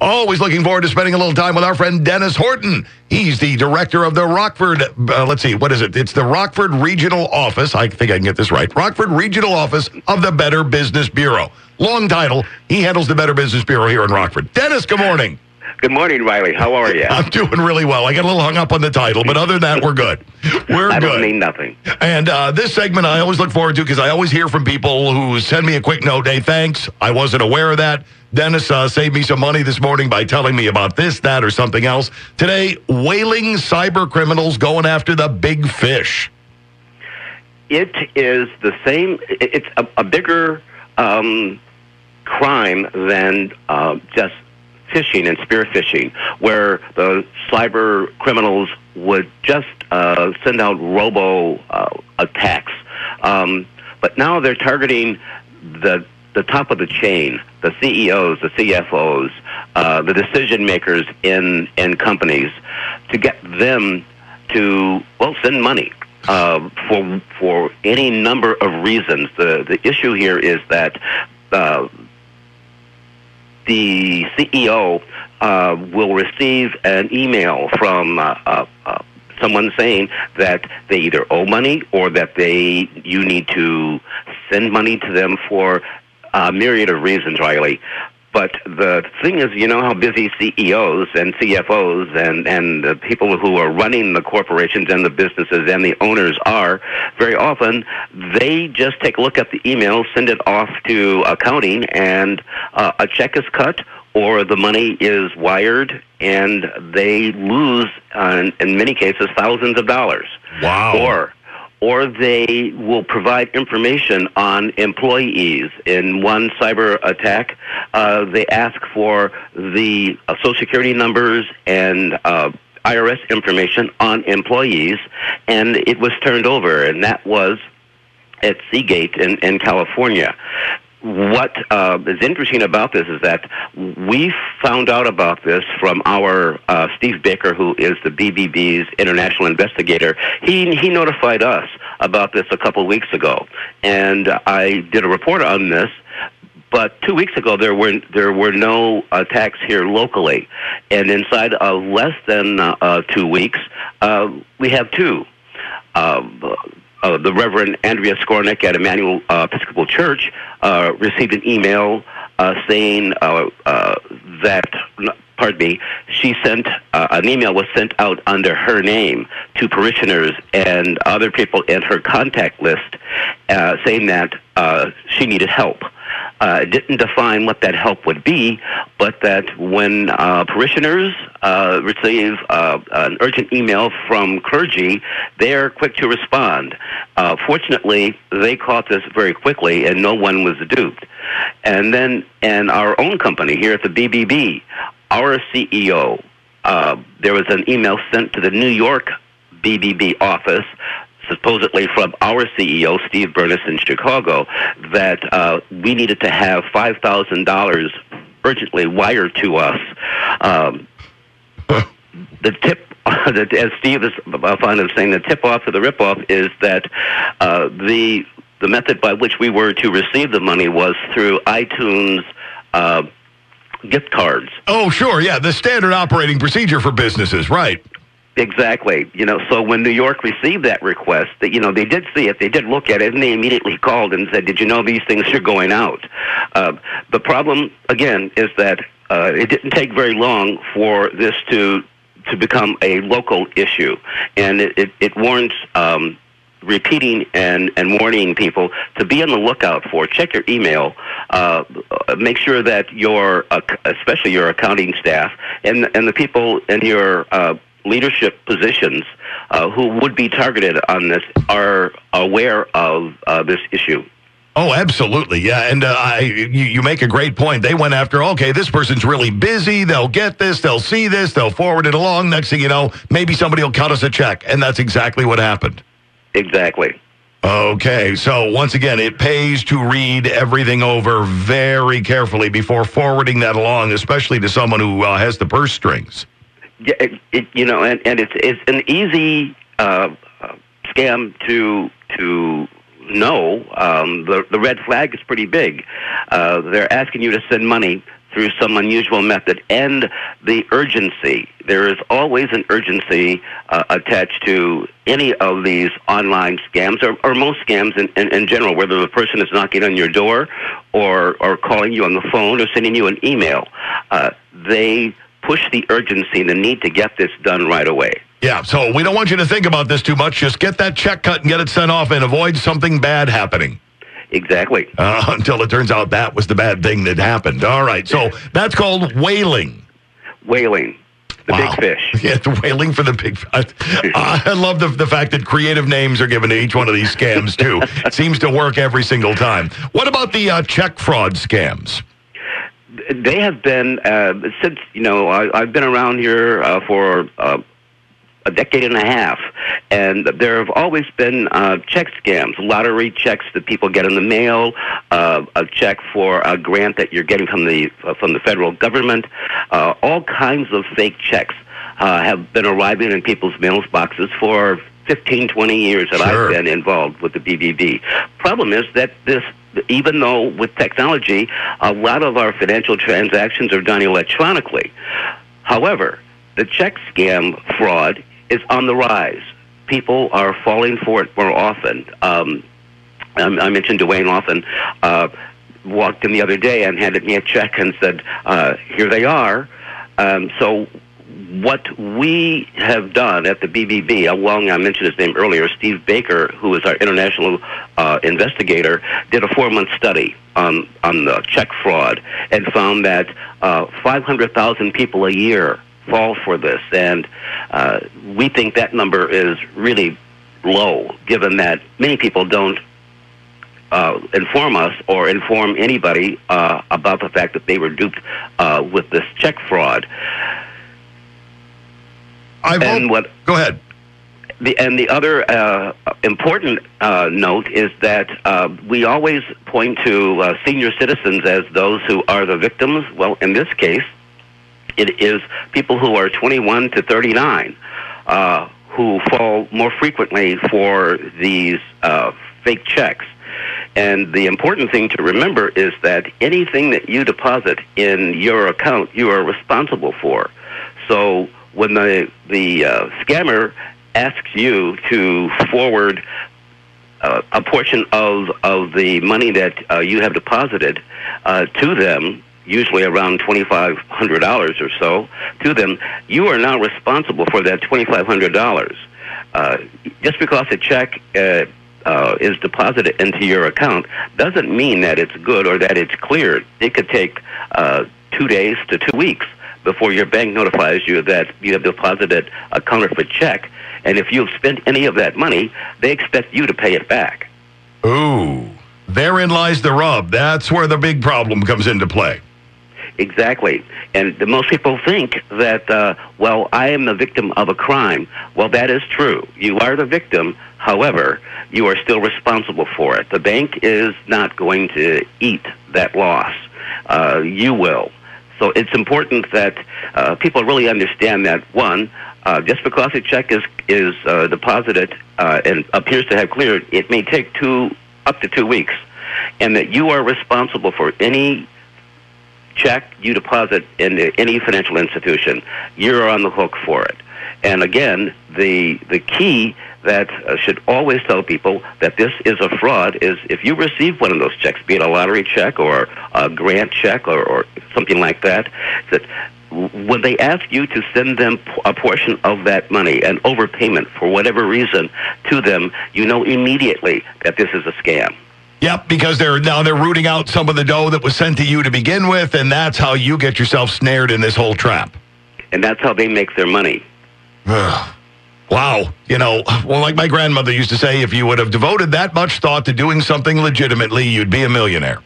Always looking forward to spending a little time with our friend Dennis Horton. He's the director of the Rockford, uh, let's see, what is it? It's the Rockford Regional Office. I think I can get this right. Rockford Regional Office of the Better Business Bureau. Long title. He handles the Better Business Bureau here in Rockford. Dennis, good morning. Good morning, Riley. How are you? I'm doing really well. I got a little hung up on the title, but other than that, we're good. We're I good. don't mean nothing. And uh, this segment I always look forward to because I always hear from people who send me a quick note. Hey, thanks. I wasn't aware of that. Dennis uh, saved me some money this morning by telling me about this, that, or something else. Today, whaling cyber criminals going after the big fish. It is the same. It's a, a bigger um, crime than uh, just phishing and spear phishing, where the cyber criminals would just uh, send out robo uh, attacks. Um, but now they're targeting the the top of the chain, the CEOs, the CFOs, uh, the decision makers in in companies, to get them to well send money uh, for for any number of reasons. The the issue here is that uh, the CEO uh, will receive an email from uh, uh, uh, someone saying that they either owe money or that they you need to send money to them for a myriad of reasons, Riley. But the thing is, you know how busy CEOs and CFOs and, and the people who are running the corporations and the businesses and the owners are, very often they just take a look at the email, send it off to accounting, and uh, a check is cut or the money is wired and they lose, uh, in, in many cases, thousands of dollars. Wow. Or or they will provide information on employees. In one cyber attack, uh, they ask for the uh, social security numbers and uh, IRS information on employees, and it was turned over, and that was at Seagate in, in California. What uh, is interesting about this is that we found out about this from our uh, Steve Baker, who is the BBB's international investigator. He he notified us about this a couple weeks ago, and I did a report on this. But two weeks ago, there were there were no attacks here locally, and inside of less than uh, uh, two weeks, uh, we have two. Uh, uh, the Reverend Andrea Skornick at Emmanuel uh, Episcopal Church uh, received an email uh, saying uh, uh, that, pardon me, she sent an email was sent out under her name to parishioners and other people in her contact list, saying that she needed help. Uh, didn't define what that help would be, but that when parishioners uh, receive uh, an urgent email from clergy, they are quick to respond. Uh, fortunately, they caught this very quickly, and no one was duped. And then, in our own company here at the BBB, our CEO, uh, there was an email sent to the New York BBB office supposedly from our CEO, Steve Bernas in Chicago, that uh, we needed to have $5,000 urgently wired to us. Um, the tip, as Steve is fond of saying, the tip off to the rip off is that uh, the the method by which we were to receive the money was through iTunes uh, gift cards. Oh, sure. Yeah. The standard operating procedure for businesses. Right. Exactly. You know, so when New York received that request, that you know they did see it, they did look at it, and they immediately called and said, "Did you know these things are going out?" Uh, the problem, again, is that uh, it didn't take very long for this to to become a local issue, and it it, it warrants. Um, repeating and, and warning people to be on the lookout for. Check your email. Uh, make sure that your, especially your accounting staff and and the people in your uh, leadership positions uh, who would be targeted on this are aware of uh, this issue. Oh, absolutely. Yeah. And uh, I, you, you make a great point. They went after, okay, this person's really busy. They'll get this. They'll see this. They'll forward it along. Next thing you know, maybe somebody will cut us a check. And that's exactly what happened. Exactly. Okay. So once again, it pays to read everything over very carefully before forwarding that along, especially to someone who uh, has the purse strings. Yeah, it, it, you know, and, and it's it's an easy uh, uh, scam to to know. Um, the the red flag is pretty big. Uh, they're asking you to send money through some unusual method, and the urgency. There is always an urgency uh, attached to any of these online scams, or, or most scams in, in, in, general, whether the person is knocking on your door or, or calling you on the phone or sending you an email. Uh, they push the urgency and the need to get this done right away. Yeah, so we don't want you to think about this too much. Just get that check cut and get it sent off and avoid something bad happening. Exactly. Uh, until it turns out that was the bad thing that happened. All right, so that's called whaling. Whaling. The wow. big fish. Yeah, the whaling for the big fish. I, I love the, the fact that creative names are given to each one of these scams, too. it seems to work every single time. What about the uh, check fraud scams? They have been, uh, since, you know, I, have been around here uh, for uh, a decade and a half, and there have always been uh, check scams, lottery checks that people get in the mail, uh, a check for a grant that you're getting from the uh, from the federal government, uh, all kinds of fake checks uh, have been arriving in people's mailboxes for 15, 20 years that sure. I've been involved with the BBB. Problem is that this even though with technology, a lot of our financial transactions are done electronically. However, the check scam fraud is on the rise. People are falling for it more often. Um, I mentioned Dwayne often uh, walked in the other day and handed me a check and said, uh, "Here they are." Um, so what we have done at the BBB, along I mentioned his name earlier, Steve Baker, who is our international uh, investigator, did a four-month study on on the check fraud and found that uh, 500,000 people a year fall for this, and uh, we think that number is really low, given that many people don't uh, inform us or inform anybody uh, about the fact that they were duped uh, with this check fraud. I and what? Go ahead. The, and the other uh, important uh, note is that uh, we always point to uh, senior citizens as those who are the victims. Well, in this case, it is people who are 21 to 39 uh, who fall more frequently for these uh, fake checks. And the important thing to remember is that anything that you deposit in your account, you are responsible for. So when the the uh, scammer asks you to forward uh, a portion of of the money that uh, you have deposited uh, to them, usually around $2,500 or so, to them, you are now responsible for that $2,500. Uh, just because a check uh, uh, is deposited into your account doesn't mean that it's good or that it's cleared. It could take uh, two days to two weeks before your bank notifies you that you have deposited a counterfeit check. And if you've spent any of that money, they expect you to pay it back. Ooh, therein lies the rub. That's where the big problem comes into play. Exactly. And most people think that, uh, well, I am the victim of a crime. Well, that is true. You are the victim. However, you are still responsible for it. The bank is not going to eat that loss. Uh, you will. So it's important that uh, people really understand that, one, uh, just because a check is, is uh, deposited uh, and appears to have cleared, it may take two, up to two weeks. And that you are responsible for any check you deposit in any financial institution, you're on the hook for it. And again, the the key that uh, should always tell people that this is a fraud is if you receive one of those checks, be it a lottery check or a grant check or, or something like that, that when they ask you to send them a portion of that money, an overpayment for whatever reason, to them, you know immediately that this is a scam. Yep, because they're now they're rooting out some of the dough that was sent to you to begin with, and that's how you get yourself snared in this whole trap. And that's how they make their money. wow. You know, well, like my grandmother used to say, if you would have devoted that much thought to doing something legitimately, you'd be a millionaire.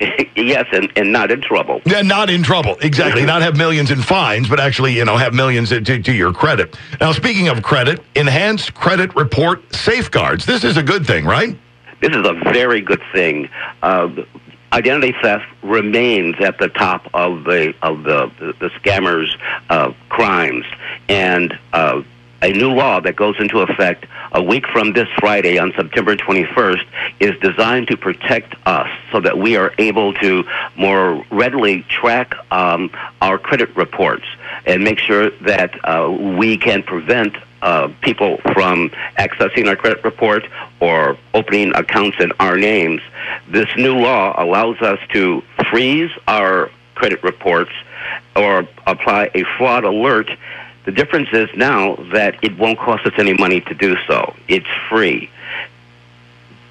yes, and, and not in trouble. Yeah, not in trouble. Exactly. not have millions in fines, but actually, you know, have millions to, to your credit. Now, speaking of credit, enhanced credit report safeguards. This is a good thing, right? This is a very good thing. Uh, identity theft remains at the top of the of the the, the scammers' uh, crimes, and uh, a new law that goes into effect a week from this Friday on September 21st is designed to protect us so that we are able to more readily track um, our credit reports and make sure that uh, we can prevent uh, people from accessing our credit report or opening accounts in our names. This new law allows us to freeze our credit reports or apply a fraud alert. The difference is now that it won't cost us any money to do so. It's free.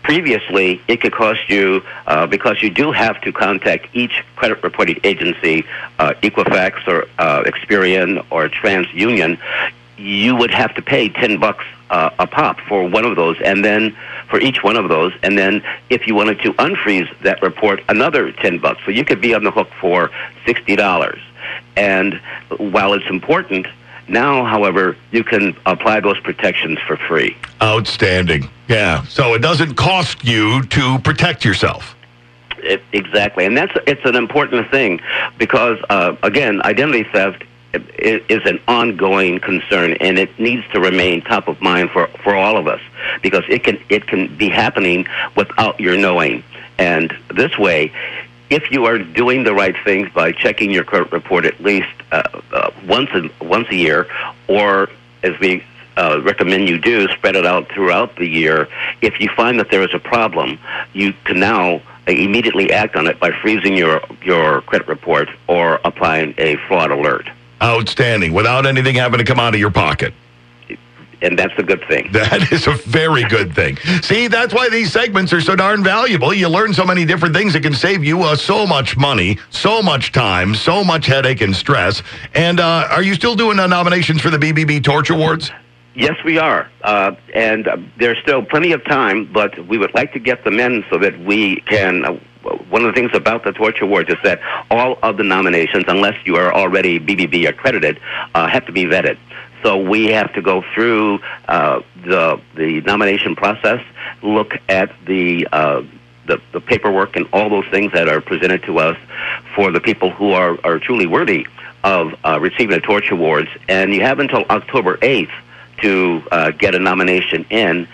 Previously, it could cost you, uh, because you do have to contact each credit reporting agency, uh, Equifax or uh, Experian or TransUnion, you would have to pay 10 bucks uh, a pop for one of those, and then for each one of those, and then if you wanted to unfreeze that report, another 10 bucks. So you could be on the hook for $60. And while it's important, now, however, you can apply those protections for free. Outstanding. Yeah. So it doesn't cost you to protect yourself. It, exactly, and that's it's an important thing because uh, again, identity theft is an ongoing concern, and it needs to remain top of mind for for all of us because it can it can be happening without your knowing, and this way. If you are doing the right things by checking your credit report at least uh, uh, once a, once a year, or as we uh, recommend you do, spread it out throughout the year. If you find that there is a problem, you can now immediately act on it by freezing your, your credit report or applying a fraud alert. Outstanding. Without anything having to come out of your pocket. And that's a good thing. That is a very good thing. See, that's why these segments are so darn valuable. You learn so many different things that can save you uh, so much money, so much time, so much headache and stress. And uh, are you still doing uh, nominations for the BBB Torch Awards? Yes, we are. Uh, and uh, there's still plenty of time, but we would like to get them in so that we can. Uh, one of the things about the Torch Awards is that all of the nominations, unless you are already BBB accredited, uh, have to be vetted. So we have to go through uh, the the nomination process, look at the, uh, the the paperwork and all those things that are presented to us for the people who are, are truly worthy of uh, receiving the Torch Awards. And you have until October 8th to uh, get a nomination in.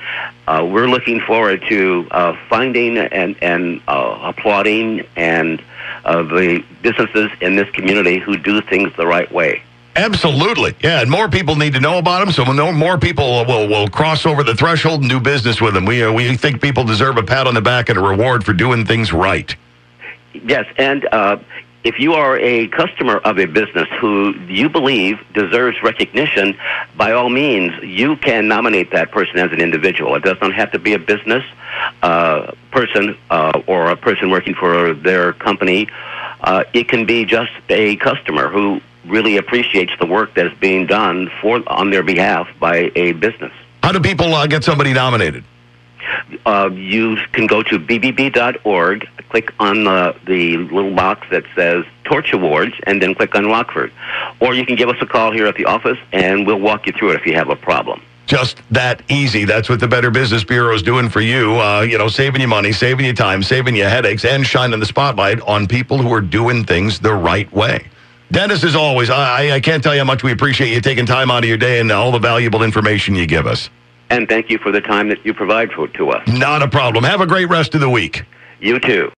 Uh, we're looking forward to uh, finding and, and uh, applauding and uh, the businesses in this community who do things the right way. Absolutely. Yeah, and more people need to know about them, so more people will, will cross over the threshold and do business with them. We, uh, we think people deserve a pat on the back and a reward for doing things right. Yes, and uh, if you are a customer of a business who you believe deserves recognition, by all means, you can nominate that person as an individual. It does not have to be a business uh, person uh, or a person working for their company. Uh, it can be just a customer who really appreciates the work that is being done for on their behalf by a business. How do people uh, get somebody nominated? Uh, you can go to bbb.org, click on the, the little box that says Torch Awards, and then click on Rockford. Or you can give us a call here at the office, and we'll walk you through it if you have a problem. Just that easy. That's what the Better Business Bureau is doing for you. Uh, you know, saving you money, saving you time, saving you headaches, and shining the spotlight on people who are doing things the right way. Dennis, as always, I, I can't tell you how much we appreciate you taking time out of your day and all the valuable information you give us. And thank you for the time that you provide for, to us. Not a problem. Have a great rest of the week. You too.